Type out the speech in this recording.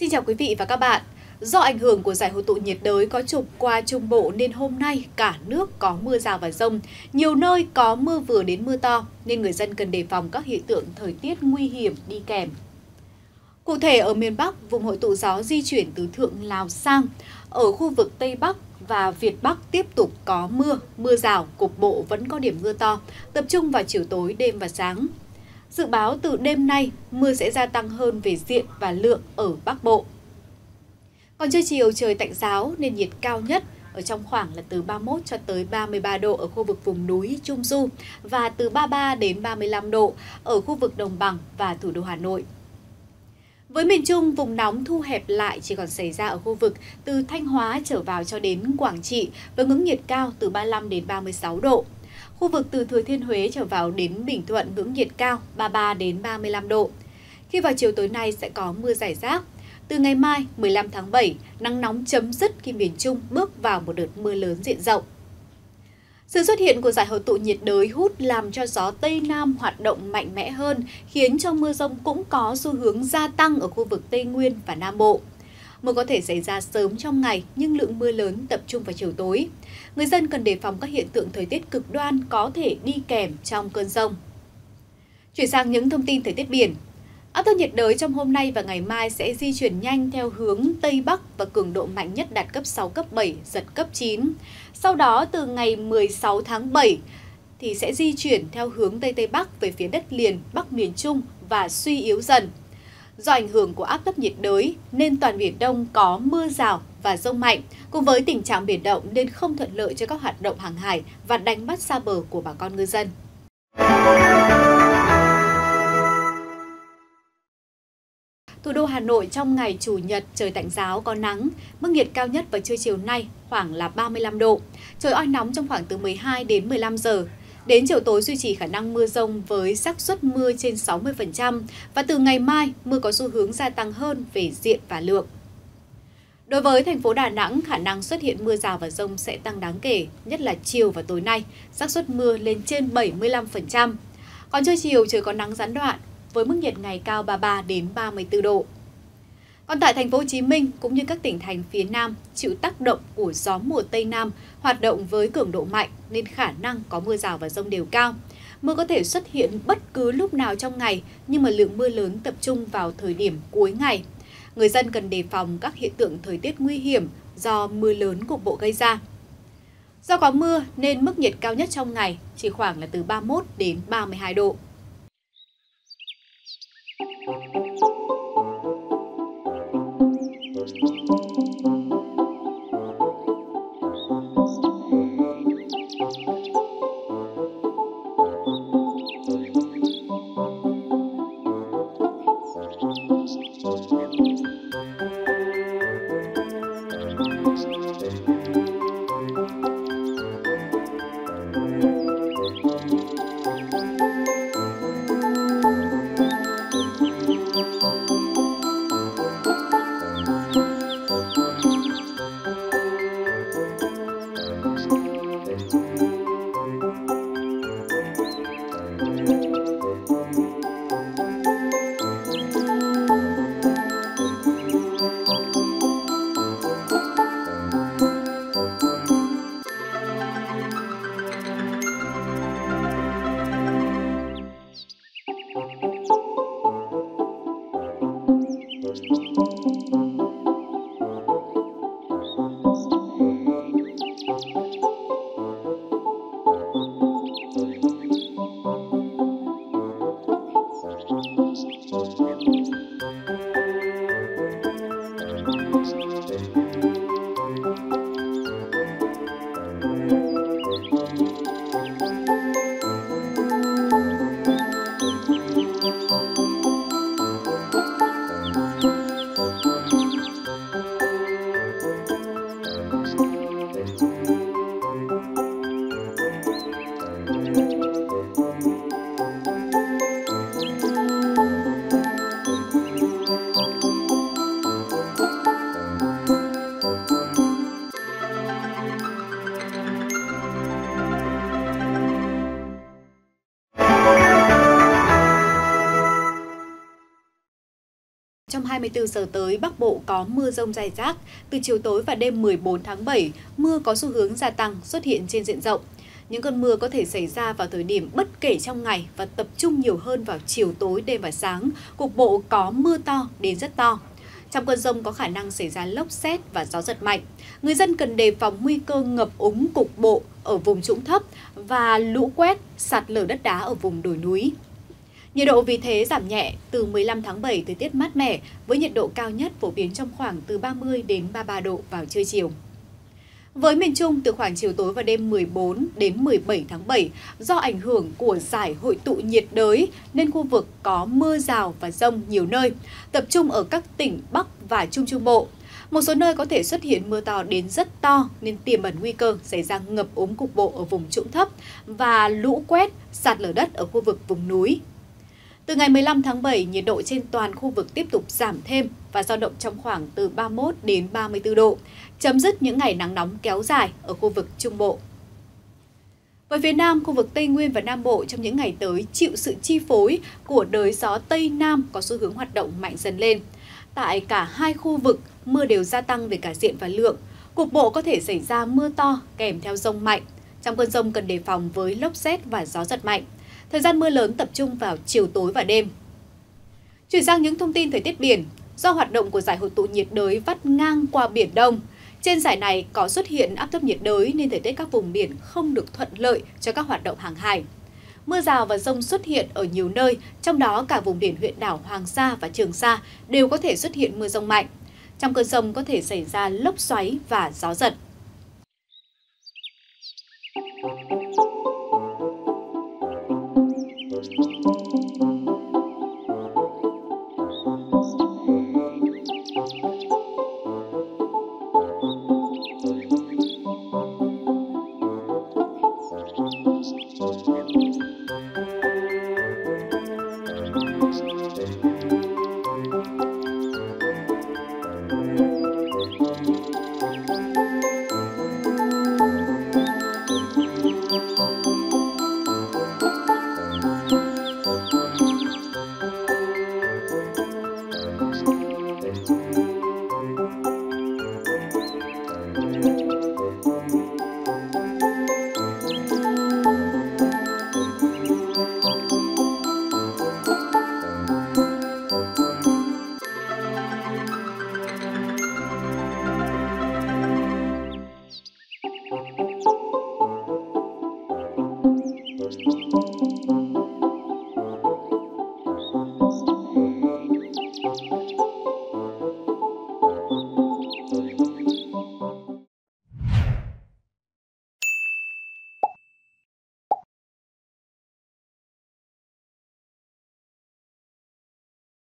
Xin chào quý vị và các bạn. Do ảnh hưởng của giải hội tụ nhiệt đới có trục qua Trung Bộ nên hôm nay cả nước có mưa rào và rông. Nhiều nơi có mưa vừa đến mưa to nên người dân cần đề phòng các hiện tượng thời tiết nguy hiểm đi kèm. Cụ thể ở miền Bắc, vùng hội tụ gió di chuyển từ Thượng Lào sang. Ở khu vực Tây Bắc và Việt Bắc tiếp tục có mưa, mưa rào, cục bộ vẫn có điểm mưa to, tập trung vào chiều tối, đêm và sáng. Dự báo từ đêm nay, mưa sẽ gia tăng hơn về diện và lượng ở Bắc Bộ. Còn trưa chiều trời tạnh giáo nên nhiệt cao nhất ở trong khoảng là từ 31 cho tới 33 độ ở khu vực vùng núi Trung Du và từ 33 đến 35 độ ở khu vực đồng bằng và thủ đô Hà Nội. Với miền Trung, vùng nóng thu hẹp lại chỉ còn xảy ra ở khu vực từ Thanh Hóa trở vào cho đến Quảng Trị với ngưỡng nhiệt cao từ 35 đến 36 độ. Khu vực từ Thừa Thiên Huế trở vào đến Bình Thuận ngưỡng nhiệt cao 33 đến 35 độ. Khi vào chiều tối nay sẽ có mưa rải rác. Từ ngày mai 15 tháng 7, nắng nóng chấm dứt khi miền Trung bước vào một đợt mưa lớn diện rộng. Sự xuất hiện của giải hội tụ nhiệt đới hút làm cho gió Tây Nam hoạt động mạnh mẽ hơn, khiến cho mưa rông cũng có xu hướng gia tăng ở khu vực Tây Nguyên và Nam Bộ. Mưa có thể xảy ra sớm trong ngày nhưng lượng mưa lớn tập trung vào chiều tối. Người dân cần đề phòng các hiện tượng thời tiết cực đoan có thể đi kèm trong cơn rông. Chuyển sang những thông tin thời tiết biển. Áp thấp nhiệt đới trong hôm nay và ngày mai sẽ di chuyển nhanh theo hướng Tây Bắc và cường độ mạnh nhất đạt cấp 6, cấp 7, giật cấp 9. Sau đó từ ngày 16 tháng 7 thì sẽ di chuyển theo hướng Tây Tây Bắc về phía đất liền Bắc miền Trung và suy yếu dần. Do ảnh hưởng của áp thấp nhiệt đới nên toàn Biển Đông có mưa rào và rông mạnh, cùng với tình trạng biển động nên không thuận lợi cho các hoạt động hàng hải và đánh bắt xa bờ của bà con ngư dân. Thủ đô Hà Nội trong ngày Chủ nhật trời tạnh giáo có nắng, mức nhiệt cao nhất vào trưa chiều nay khoảng là 35 độ. Trời oi nóng trong khoảng từ 12 đến 15 giờ. Đến chiều tối duy trì khả năng mưa rông với xác suất mưa trên 60% và từ ngày mai mưa có xu hướng gia tăng hơn về diện và lượng. Đối với thành phố Đà Nẵng, khả năng xuất hiện mưa rào và rông sẽ tăng đáng kể, nhất là chiều và tối nay, xác suất mưa lên trên 75%. Còn trưa chiều trời có nắng gián đoạn với mức nhiệt ngày cao 33 đến 34 độ. Còn tại thành phố Hồ Chí Minh cũng như các tỉnh thành phía Nam, chịu tác động của gió mùa Tây Nam hoạt động với cường độ mạnh nên khả năng có mưa rào và rông đều cao. Mưa có thể xuất hiện bất cứ lúc nào trong ngày, nhưng mà lượng mưa lớn tập trung vào thời điểm cuối ngày. Người dân cần đề phòng các hiện tượng thời tiết nguy hiểm do mưa lớn cục bộ gây ra. Do có mưa nên mức nhiệt cao nhất trong ngày chỉ khoảng là từ 31 đến 32 độ. Trong 24 giờ tới, Bắc Bộ có mưa rông rải rác. Từ chiều tối và đêm 14 tháng 7, mưa có xu hướng gia tăng xuất hiện trên diện rộng. Những cơn mưa có thể xảy ra vào thời điểm bất kể trong ngày và tập trung nhiều hơn vào chiều tối, đêm và sáng. Cục bộ có mưa to đến rất to. Trong cơn rông có khả năng xảy ra lốc xét và gió giật mạnh. Người dân cần đề phòng nguy cơ ngập úng cục bộ ở vùng trũng thấp và lũ quét, sạt lở đất đá ở vùng đồi núi. Nhiệt độ vì thế giảm nhẹ từ 15 tháng 7 thời tiết mát mẻ với nhiệt độ cao nhất phổ biến trong khoảng từ 30 đến 33 độ vào trưa chiều. Với miền Trung từ khoảng chiều tối và đêm 14 đến 17 tháng 7, do ảnh hưởng của giải hội tụ nhiệt đới nên khu vực có mưa rào và rông nhiều nơi, tập trung ở các tỉnh Bắc và Trung Trung Bộ. Một số nơi có thể xuất hiện mưa to đến rất to nên tiềm ẩn nguy cơ xảy ra ngập úng cục bộ ở vùng trũng thấp và lũ quét, sạt lở đất ở khu vực vùng núi, từ ngày 15 tháng 7, nhiệt độ trên toàn khu vực tiếp tục giảm thêm và dao động trong khoảng từ 31 đến 34 độ, chấm dứt những ngày nắng nóng kéo dài ở khu vực Trung Bộ. Với phía Nam, khu vực Tây Nguyên và Nam Bộ trong những ngày tới chịu sự chi phối của đới gió Tây Nam có xu hướng hoạt động mạnh dần lên. Tại cả hai khu vực, mưa đều gia tăng về cả diện và lượng. Cục bộ có thể xảy ra mưa to kèm theo rông mạnh. Trong cơn rông cần đề phòng với lốc xét và gió giật mạnh. Thời gian mưa lớn tập trung vào chiều tối và đêm. Chuyển sang những thông tin thời tiết biển, do hoạt động của giải hội tụ nhiệt đới vắt ngang qua Biển Đông, trên giải này có xuất hiện áp thấp nhiệt đới nên thời tiết các vùng biển không được thuận lợi cho các hoạt động hàng hải. Mưa rào và rông xuất hiện ở nhiều nơi, trong đó cả vùng biển huyện đảo Hoàng Sa và Trường Sa đều có thể xuất hiện mưa rông mạnh. Trong cơn rông có thể xảy ra lốc xoáy và gió giật.